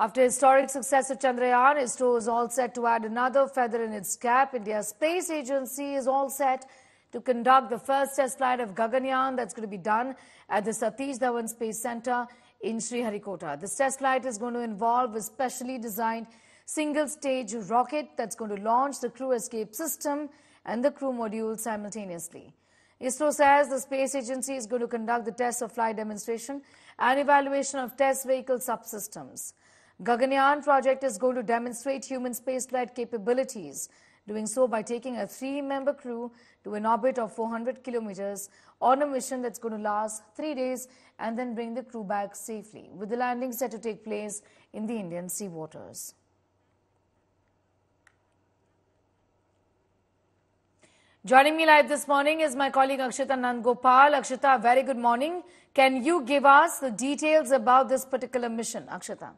After historic success of Chandrayaan, ISRO is all set to add another feather in its cap. India's space agency is all set to conduct the first test flight of Gaganyaan that's going to be done at the Satish Dhawan Space Center in Sriharikota. This test flight is going to involve a specially designed single-stage rocket that's going to launch the crew escape system and the crew module simultaneously. ISRO says the space agency is going to conduct the test of flight demonstration and evaluation of test vehicle subsystems. Gaganyaan project is going to demonstrate human spaceflight capabilities, doing so by taking a three-member crew to an orbit of 400 kilometers on a mission that's going to last three days and then bring the crew back safely, with the landing set to take place in the Indian sea waters. Joining me live this morning is my colleague Akshita Nandagopal. Akshita, very good morning. Can you give us the details about this particular mission, Akshita?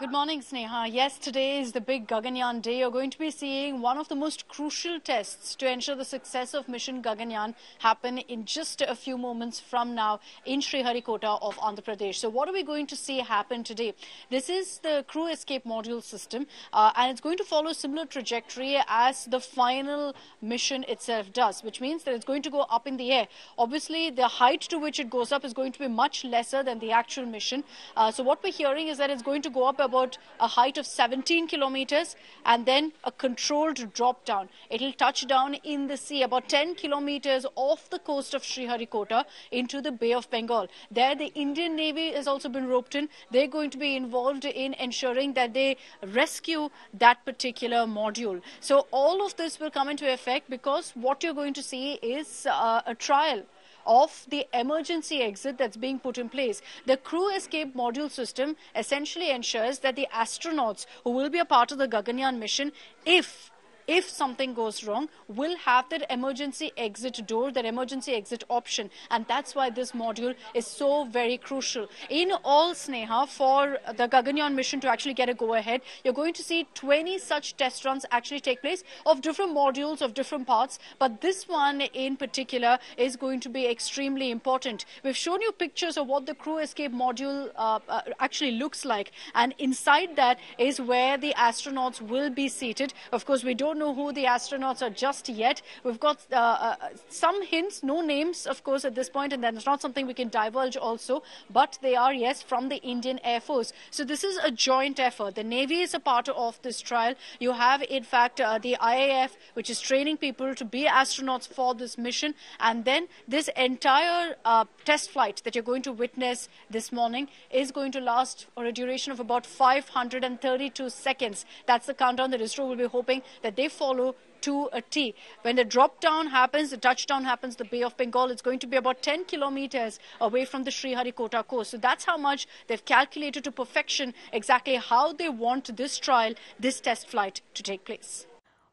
Good morning, Sneha. Yes, today is the big Gaganyaan day. You're going to be seeing one of the most crucial tests to ensure the success of mission Gaganyaan happen in just a few moments from now in Sriharikota of Andhra Pradesh. So what are we going to see happen today? This is the crew escape module system uh, and it's going to follow a similar trajectory as the final mission itself does, which means that it's going to go up in the air. Obviously, the height to which it goes up is going to be much lesser than the actual mission. Uh, so what we're hearing is that it's going to go up about a height of 17 kilometers and then a controlled drop down. It'll touch down in the sea about 10 kilometers off the coast of Sriharikota into the Bay of Bengal. There, the Indian Navy has also been roped in. They're going to be involved in ensuring that they rescue that particular module. So all of this will come into effect because what you're going to see is uh, a trial of the emergency exit that's being put in place. The crew escape module system essentially ensures that the astronauts who will be a part of the Gaganyaan mission, if if something goes wrong, will have that emergency exit door, that emergency exit option. And that's why this module is so very crucial. In all, Sneha, for the Gaganyaan mission to actually get a go ahead, you're going to see 20 such test runs actually take place of different modules, of different parts. But this one in particular is going to be extremely important. We've shown you pictures of what the crew escape module uh, uh, actually looks like. And inside that is where the astronauts will be seated. Of course, we don't know who the astronauts are just yet. We've got uh, uh, some hints, no names, of course, at this point, and that's not something we can divulge also, but they are, yes, from the Indian Air Force. So this is a joint effort. The Navy is a part of this trial. You have, in fact, uh, the IAF, which is training people to be astronauts for this mission, and then this entire uh, test flight that you're going to witness this morning is going to last for a duration of about 532 seconds. That's the countdown that ISRO will be hoping that they follow to a T. When the drop down happens, the touchdown happens, the Bay of Bengal, it's going to be about 10 kilometers away from the Sriharikota coast. So that's how much they've calculated to perfection exactly how they want this trial, this test flight to take place.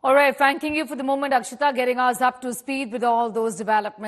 All right, thanking you for the moment, Akshita, getting us up to speed with all those developments.